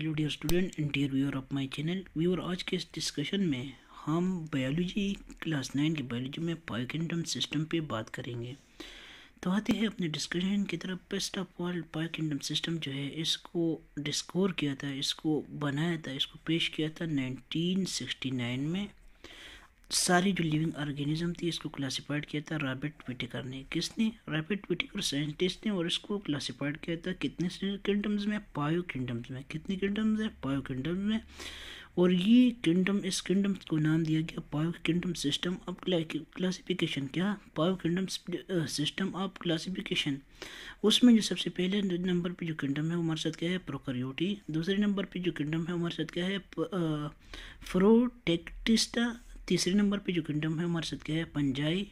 Hello dear student dear viewer of my channel viewer आज के इस डिस्कशन में हम बायोलॉजी क्लास नाइन की बायोलॉजी में पायोकिंडम सिस्टम पे बात करेंगे। तो आते हैं अपने डिस्कशन की तरफ़। Best of all five kingdom system जो है, इसको डिस्कोर किया था, इसको बनाया था, इसको पेश किया था 1969 में। सारी जो लिविंग ऑर्गेनिज्म थी, इसको क्लासिफाइड किया था रॉबर्ट विटेकर ने। किसने? रॉबर्ट विटेकर साइंटिस्ट ने और इसको क्लासिफाइड किया था कितने किंगडम्स में? पायो किंगडम्स में। कितने किंगडम्स हैं? पायो किंगडम्स में। और ये किंगडम इस किंगडम को नाम दिया गया पायो किंगडम सिस्टम ऑफ़ क्लासिफिकेशन क्या? पायो किंगडम सिस्टम ऑफ़ क्लासिफिकेशन उसमें जो सबसे पहले नंबर पे जो किंगडम है हमारे साथ क्या है? प्रोकरियोटी दूसरे नंबर पे जो किंगडम है हमारे साथ क्या है? फ्रोटेक्टिस्टा तीसरे नंबर पे जो किंगडम है, हमारे साथ क्या है, पंजाई।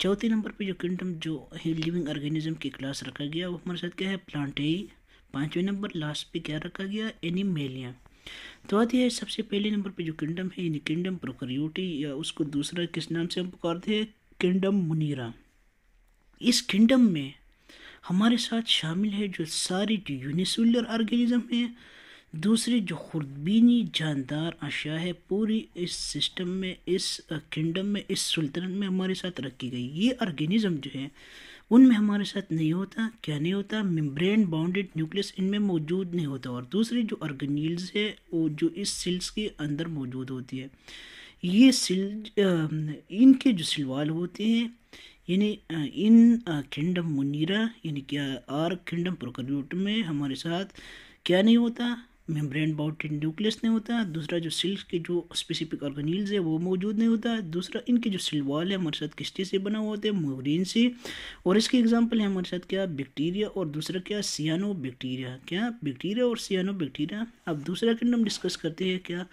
चौथे नंबर पे जो किंगडम जो लिविंग ऑर्गेनिज्म की क्लास रखा गया, वो हमारे साथ क्या है प्लांटेई पाँचवें नंबर लास्ट पे क्या रखा गया एनिमेलिया तो आती है सबसे पहले नंबर पे जो किंगडम है, यानी किंगडम प्रोकरियोटी या उसको दूसरा किस नाम से हम पुकारते हैं किंगडम मुनीरा इस किंगडम में हमारे साथ शामिल है जो सारी यूनिसेलुलर ऑर्गेनिज्म है दूसरी जो खुरदबीनी जानदार अशिया है, पूरी इस सिस्टम में, इस किंगडम में, इस सुल्तनत में हमारे साथ रखी गई। ये ऑर्गेनिज्म जो है, उनमें हमारे साथ नहीं होता, क्या नहीं होता? मेम्ब्रेन बाउंडेड न्यूक्लियस इनमें मौजूद नहीं होता। और दूसरी जो ऑर्गेनील्स है, वो जो इस सेल्स के अंदर मौजूद होती है, ये सिल इनके जो सिलवाल होते हैं, यानी इन किंगडम मुनीरा, यानी क्या आर किंगडम प्रोकर्यूट में हमारे साथ क्या नहीं होता? मेम्ब्रेन बाउंडेड न्यूक्लियस नहीं होता, दूसरा जो सिल्क के जो स्पेसिफिक ऑर्गेनील्स है वो मौजूद नहीं होता, दूसरा इनके जो सिलवाल है, हमारे साथ किस से बना हुआ होता है? मोरिन से। और इसके एग्जांपल है हमारे साथ क्या? बैक्टीरिया और दूसरा क्या? सियानो बैक्टीरिया क्या बैक्टीरिया और सियानो बैक्टीरिया अब दूसरा किंगडम डिस्कस करते हैं क्या?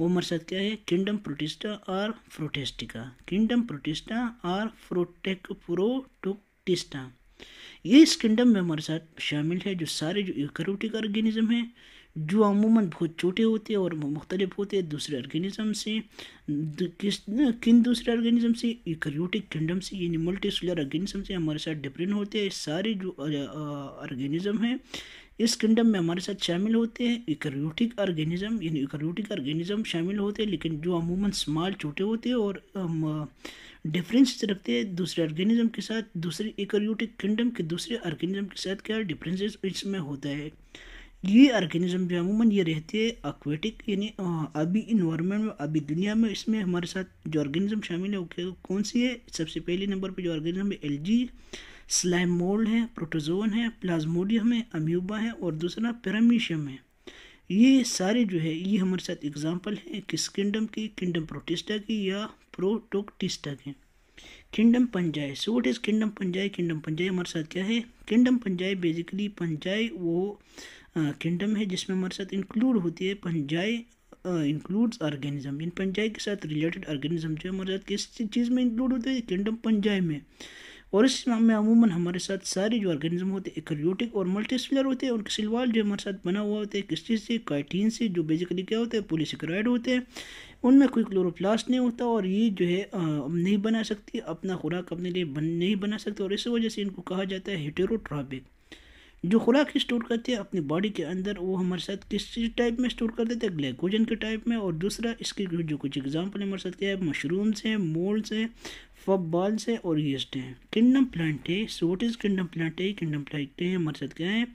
वो हमारे साथ क्या है? किंगडम प्रोटिस्टा और फ्रोटेस्टिका किंगडम प्रोटिस्टा और फ्रोटेक फ्रोटोटिस्टा ये इस किंगडम में हमारे साथ शामिल है जो सारे जो यूकैरियोटिक ऑर्गेनिज्म हैं। जो अमूमन बहुत छोटे होते हैं और मुख्तलिफ़ होते हैं, दूसरे ऑर्गेनिज्म से किस किन दूसरे ऑर्गेनिज्म से? यूकैरियोटिक किंगडम से, यानी मल्टी सेलुलर ऑर्गेनिज्म से हमारे साथ डिफरेंट होते हैं। सारे जो ऑर्गेनिज्म हैं, इस किंगडम में हमारे साथ शामिल होते हैं। यूकैरियोटिक ऑर्गेनिज्म यानी यूकैरियोटिक ऑर्गेनिज्म शामिल होते हैं, लेकिन जो अमूमन स्मॉल छोटे होते हैं और डिफरेंस रखते हैं दूसरे ऑर्गेनिज्म के साथ, दूसरे यूकैरियोटिक किंगडम के दूसरे ऑर्गेनिज्म के साथ क्या डिफरेंसेस इसमें होता है? ये ऑर्गेनिज्म जो अमूमन ये रहते हैं एक्वेटिक यानी अभी इन्वायरमेंट में, अभी दुनिया में इसमें हमारे साथ जो ऑर्गेनिज्म शामिल है, वो कौन सी है? सबसे पहले नंबर पे जो ऑर्गेनिज्म है एलजी स्लाइम मोल्ड है प्रोटोजोन है प्लाज्मोडियम है अम्यूबा है, और दूसरा पैरामीशियम है। ये सारे जो है, ये हमारे साथ एग्ज़ाम्पल हैं, किस किंगडम की? किंगडम प्रोटिस्टा की या प्रोटोक्टिस्टा की। Kingdom fungi so what is kingdom fungi kingdom fungi हमारे साथ क्या है? किंगडम पंजाई बेसिकली पंजाई वो किंगडम है जिसमें हमारे साथ इंक्लूड होती है पंजाई इंक्लूड्स ऑर्गेनिज्म इन पंजाई के साथ रिलेटेड ऑर्गेनिज्म जो है हमारे साथ किस चीज़ में इंक्लूड होते हैं? किंगडम पंजाई में। और इस में अमूमन हमारे साथ सारे जो ऑर्गेनिज्म होते हैं इक्रियोटिक और मल्टीसेलुलर होते हैं उनके सिलवाल जो हमारे साथ बना हुआ होता है किस चीज़ से? काइटीन से जो बेसिकली क्या होता है? पोलिसिक्राइड होते हैं। उनमें कोई क्लोरोप्लास्ट नहीं होता और ये जो है आ, नहीं बना सकती अपना खुराक अपने लिए बन नहीं बना सकते और इस वजह से इनको कहा जाता है हेटेरोट्रॉपिक जो खुराक स्टोर करते हैं अपनी बॉडी के अंदर, वो हमारे साथ किस चीज़ टाइप में स्टोर कर देते हैं? ग्लाइकोजन के टाइप में और दूसरा, इसके जो कुछ एग्जांपल हमारे साथ क्या है मशरूम्स हैं मोल्ड्स हैं फब बॉल्स है और ईस्ट हैं। किंगडम प्लांट है so what is kingdom plant है? किंगडम प्लांट है हमारे साथ क्या है?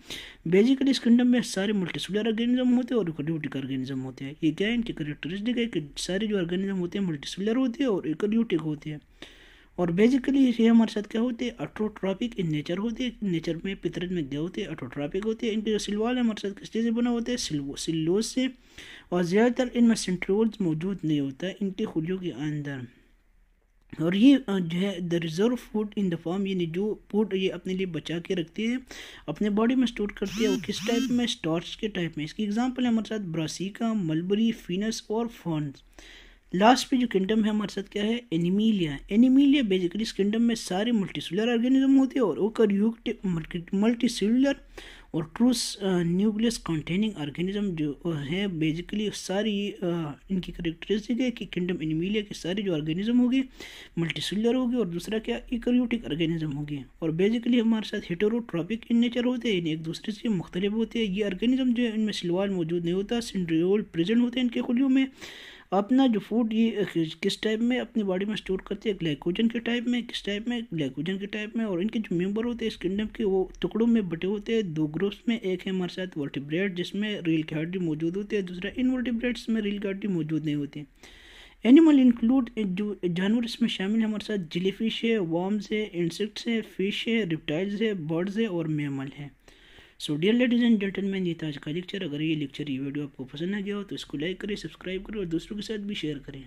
बेसिकली इस किंगडम में सारे मल्टीसेलुलर ऑर्गेनिज्म होते हैं और इकोड्यूटिक ऑर्गेनिज्म होते हैं। ये क्या है? इनकी करेक्टरिस्टिक है कि सारे जो ऑर्गेनिज्म होते हैं मल्टीसेलुलर होते हैं और इकोड्यूटिक होते हैं। और बेसिकली ये हमारे साथ क्या होते हैं? अट्रोट्रॉपिक इन नेचर होते हैं नेचर में पितरत में गए होते हैं अट्रोट्रॉपिक होते हैं। इनके जो सिलवाल है हमारे साथ किस चीज़ से बना होता है? सिल्लोज से। और ज़्यादातर इनमें सेंट्रोल्स मौजूद नहीं होता है इनके खुलियों के अंदर। और ये जो है the reserve food in the form यानी जो फ़ूड ये अपने लिए बचा के रखते हैं, अपने बॉडी में स्टोर करते हैं, वो किस टाइप में? स्टॉर्च के टाइप में। इसकी एग्जांपल है हमारे साथ ब्रासिका मलबरी फिनस और फॉन्स लास्ट पे जो किंगडम है, हमारे साथ क्या है? एनिमीलिया एनिमीलिया बेसिकली इस किंगडम में सारे मल्टीसेलुलर ऑर्गेनिज्म होते हैं और ओकर युक्त मल्टीसेलुलर और ट्रूस न्यूक्लियस कंटेनिंग ऑर्गेनिज्म जो है बेसिकली सारी इनकी करेक्टरिस्टिक है कि किंगडम एनिमिलिया के सारी जो ऑर्गेनिज्म होगी मल्टीसेलुलर होगी और दूसरा क्या? इकोरियोटिक ऑर्गेनिज्म होगी। और बेसिकली हमारे साथ हेटेरोट्रॉपिक इन नेचर होते हैं एक दूसरे से मुख्तलिफ़ होते हैं। ये ऑर्गेनिज्म जो है, इनमें सिलवाल मौजूद नहीं होता, सिंड्रियोल प्रेजेंट होते हैं इनके खुलियों में। अपना जो फ़ूड ये किस टाइप में अपनी बॉडी में स्टोर करते हैं? ग्लाइकोजन के टाइप में, किस टाइप में? ग्लाइकोजन के टाइप में। और इनके जो मेंबर होते हैं, इस किंगडम के, वो टुकड़ों में बटे होते हैं। दो ग्रुप्स में, एक है हमारे साथ वर्टिब्रेट जिसमें रील की हड्डी मौजूद होती है। दूसरा इन इनवर्टिब्रेट्स में रील की हड्डी मौजूद नहीं होती। एनिमल इंक्लूड जो जानवर इसमें शामिल है हमारे साथ। जिली फ़िश है वॉर्म्स है इंसेक्ट्स है फ़िश है रिप्टाइल्स है बर्ड्स है और मेमल है। So dear ladies and gentleman ये था आज का लेक्चर अगर ये लेक्चर ये वीडियो आपको पसंद आ गया हो तो इसको लाइक करें सब्सक्राइब करें और दूसरों के साथ भी शेयर करें।